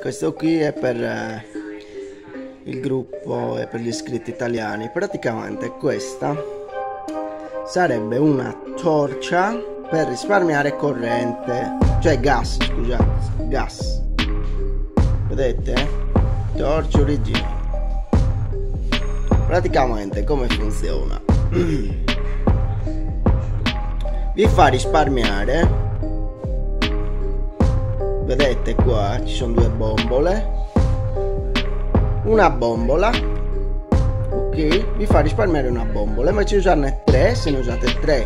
questo qui è per eh, il gruppo e per gli iscritti italiani. Praticamente questa sarebbe una torcia per risparmiare corrente cioè gas scusate gas. Vedete? Torcia originale. Praticamente come funziona? Vi fa risparmiare vedete qua ci sono due bombole. Una bombola ok vi fa risparmiare una bombola. Invece di usarne tre se ne usate tre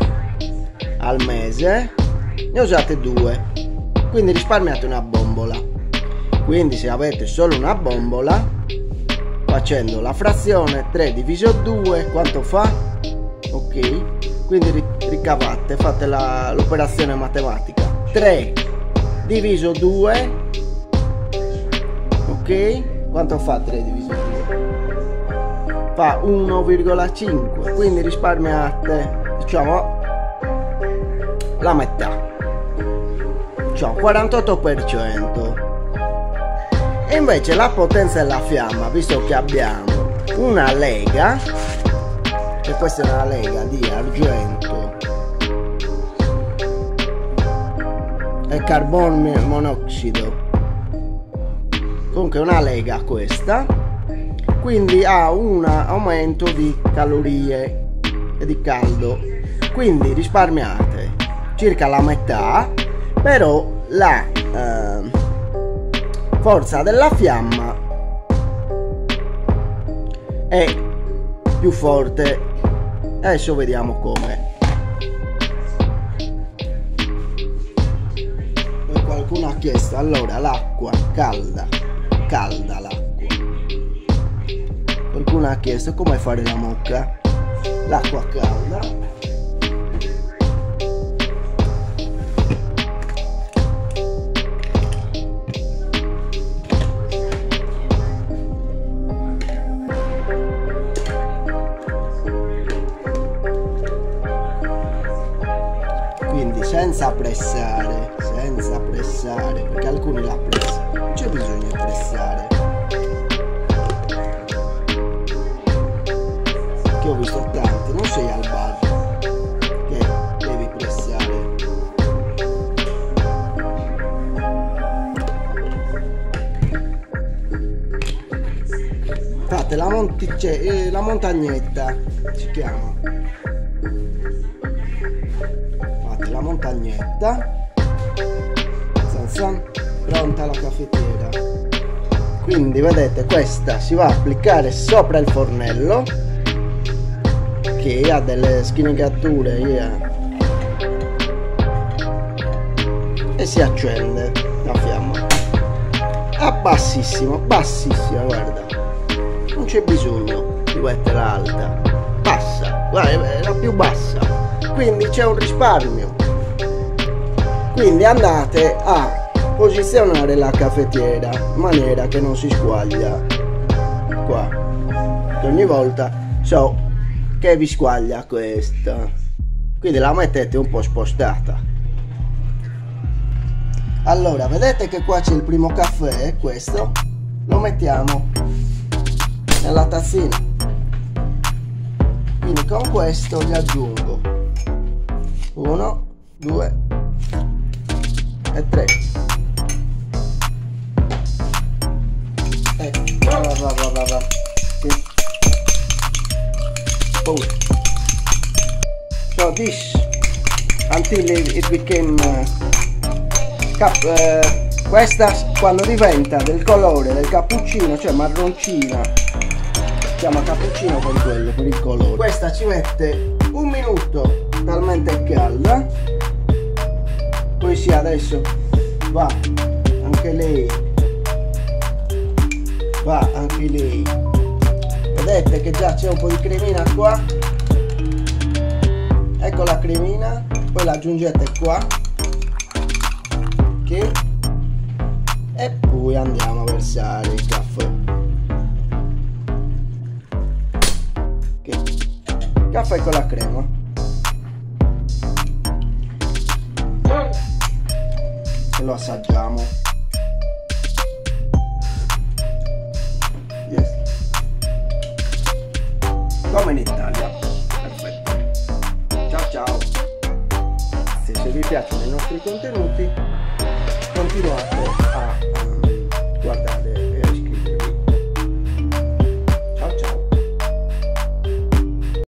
al mese ne usate due. Quindi risparmiate una bombola. Quindi se avete solo una bombola facendo la frazione 3 diviso 2 quanto fa? Ok quindi ricavate fate l'operazione matematica. 3 diviso 2 ok? Quanto fa 3 diviso 2 fa 1,5 quindi risparmiate diciamo la metà. Diciamo 48% e invece la potenza della fiamma visto che abbiamo una lega e questa è una lega di argento e carbon monossido comunque una lega questa quindi ha un aumento di calorie e di caldo. Quindi risparmiate circa la metà però la eh, forza della fiamma è più forte. Adesso vediamo come chiesto allora l'acqua calda calda l'acqua. Qualcuno ha chiesto come fare la mocca? L'acqua calda. Quindi senza pressare senza pressare perché alcuni la pressano non c'è bisogno di pressare. Che ho visto tanti non sei al bar che devi pressare. Fate la, montice, eh, la montagnetta si chiama. Fate la montagnetta pizza pronta la caffettiera. Quindi vedete questa si va a applicare sopra il fornello che ha delle schinegature yeah. e si accende la fiamma. A bassissimo bassissima guarda. Non c'è bisogno di metterla alta. Bassa guarda è la più bassa. Quindi c'è un risparmio. Quindi andate a posizionare la caffettiera in maniera che non si squaglia. Qua. E ogni volta so che vi squaglia questa. Quindi la mettete un po' spostata. Allora vedete che qua c'è il primo caffè? Questo. Lo mettiamo nella tazzina. Quindi con questo gli aggiungo 1 2 e 3 Oh. So this until it became uh, cap, uh, questa quando diventa del colore del cappuccino, cioè marroncina, si chiama cappuccino per quello, per il colore. Questa ci mette un minuto talmente calda, poi sì adesso va anche lei va anche lei vedete che già c'è un po' di cremina qua. Ecco la cremina poi la aggiungete qua. Ok. E poi andiamo a versare il caffè. Caffè con la crema. E lo assaggiamo in Italia. Perfetto. Ciao ciao. Se, vi piacciono i nostri contenuti continuate a